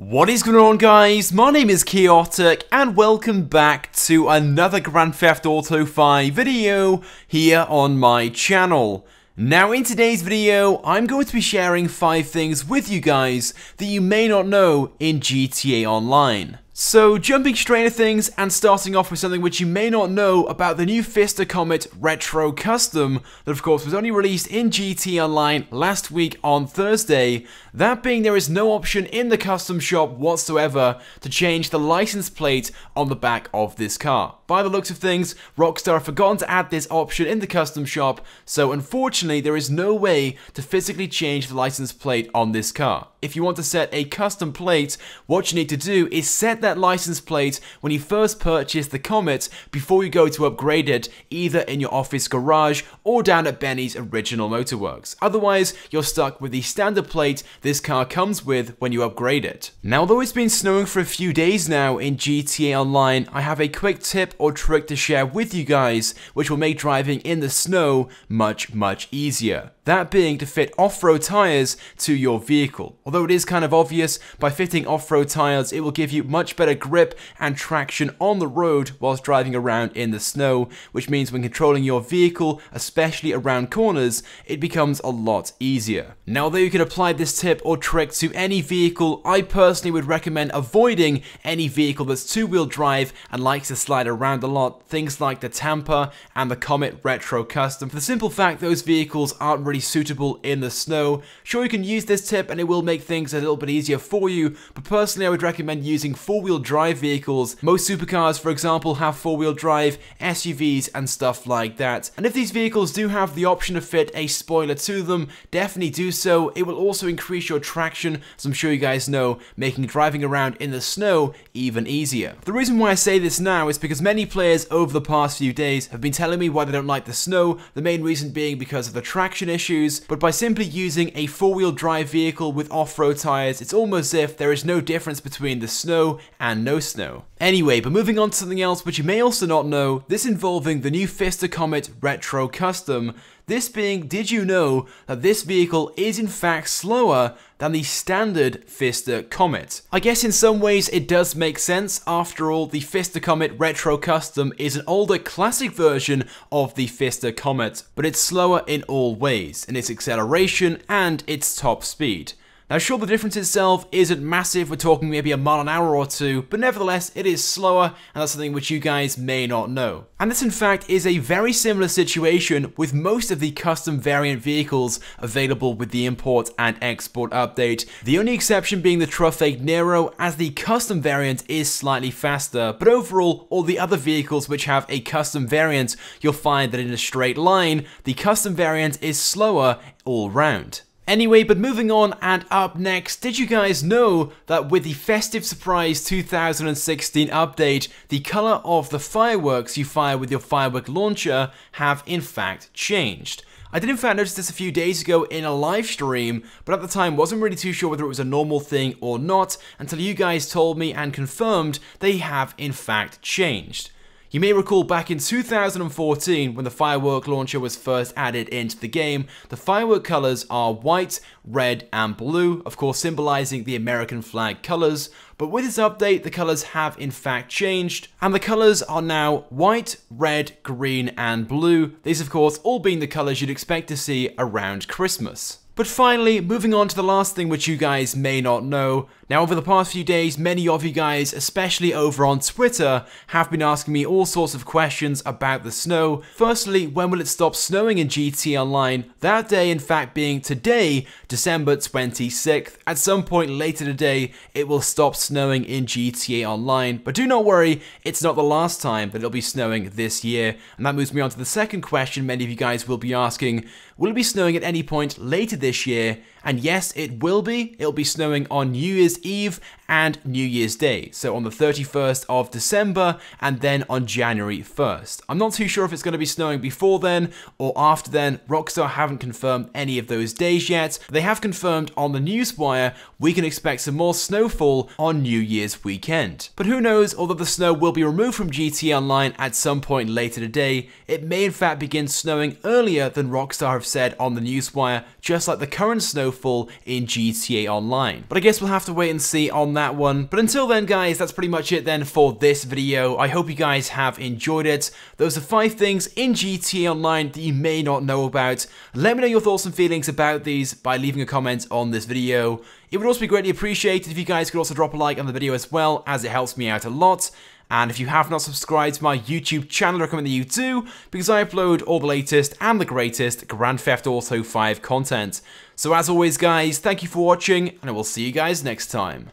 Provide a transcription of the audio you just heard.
What is going on guys? My name is Chaotic and welcome back to another Grand Theft Auto 5 video here on my channel. Now in today's video, I'm going to be sharing 5 things with you guys that you may not know in GTA Online. So, jumping straight into things and starting off with something which you may not know about the new Pfister Comet Retro Custom that of course was only released in GT Online last week on Thursday. That being there is no option in the custom shop whatsoever to change the license plate on the back of this car. By the looks of things, Rockstar have forgotten to add this option in the custom shop, so unfortunately there is no way to physically change the license plate on this car. If you want to set a custom plate, what you need to do is set that that license plate when you first purchase the Comet before you go to upgrade it either in your office garage or down at Benny's original motorworks. Otherwise, you're stuck with the standard plate this car comes with when you upgrade it. Now, although it's been snowing for a few days now in GTA Online, I have a quick tip or trick to share with you guys, which will make driving in the snow much, much easier that being to fit off-road tyres to your vehicle. Although it is kind of obvious, by fitting off-road tyres it will give you much better grip and traction on the road whilst driving around in the snow, which means when controlling your vehicle, especially around corners, it becomes a lot easier. Now although you can apply this tip or trick to any vehicle, I personally would recommend avoiding any vehicle that's two-wheel drive and likes to slide around a lot, things like the Tampa and the Comet Retro Custom, for the simple fact those vehicles aren't really suitable in the snow. Sure, you can use this tip and it will make things a little bit easier for you, but personally I would recommend using four-wheel drive vehicles. Most supercars, for example, have four-wheel drive, SUVs, and stuff like that. And if these vehicles do have the option to fit a spoiler to them, definitely do so. It will also increase your traction, as I'm sure you guys know, making driving around in the snow even easier. The reason why I say this now is because many players over the past few days have been telling me why they don't like the snow, the main reason being because of the traction issue issues, but by simply using a four-wheel drive vehicle with off-road tires, it's almost as if there is no difference between the snow and no snow. Anyway, but moving on to something else which you may also not know, this involving the new Pfister Comet Retro Custom, this being, did you know that this vehicle is in fact slower than the standard Pfister Comet? I guess in some ways it does make sense, after all the Pfister Comet Retro Custom is an older classic version of the Pfister Comet, but it's slower in all ways, in its acceleration and its top speed. Now sure the difference itself isn't massive, we're talking maybe a mile an hour or two, but nevertheless it is slower and that's something which you guys may not know. And this in fact is a very similar situation with most of the custom variant vehicles available with the import and export update. The only exception being the Truffade Nero as the custom variant is slightly faster, but overall all the other vehicles which have a custom variant you'll find that in a straight line the custom variant is slower all round. Anyway, but moving on and up next, did you guys know that with the Festive Surprise 2016 update, the color of the fireworks you fire with your firework launcher have in fact changed? I did in fact notice this a few days ago in a live stream, but at the time wasn't really too sure whether it was a normal thing or not until you guys told me and confirmed they have in fact changed. You may recall back in 2014 when the firework launcher was first added into the game, the firework colors are white, red and blue, of course symbolizing the American flag colors, but with this update the colors have in fact changed and the colors are now white, red, green and blue, these of course all being the colors you'd expect to see around Christmas. But finally, moving on to the last thing which you guys may not know, now, over the past few days, many of you guys, especially over on Twitter, have been asking me all sorts of questions about the snow. Firstly, when will it stop snowing in GT Online? That day, in fact, being today, December 26th. At some point later today, it will stop snowing in GTA Online. But do not worry, it's not the last time that it'll be snowing this year. And that moves me on to the second question many of you guys will be asking. Will it be snowing at any point later this year? And yes, it will be. It'll be snowing on New Year's Eve and New Year's Day, so on the 31st of December and then on January 1st. I'm not too sure if it's going to be snowing before then or after then. Rockstar haven't confirmed any of those days yet. They have confirmed on the newswire we can expect some more snowfall on New Year's weekend. But who knows, although the snow will be removed from GT Online at some point later today, it may in fact begin snowing earlier than Rockstar have said on the newswire, just like the current snow snowfall in GTA Online. But I guess we'll have to wait and see on that one. But until then, guys, that's pretty much it then for this video. I hope you guys have enjoyed it. Those are five things in GTA Online that you may not know about. Let me know your thoughts and feelings about these by leaving a comment on this video. It would also be greatly appreciated if you guys could also drop a like on the video as well, as it helps me out a lot. And if you have not subscribed to my YouTube channel, I recommend that you do, because I upload all the latest and the greatest Grand Theft Auto 5 content. So as always guys, thank you for watching, and I will see you guys next time.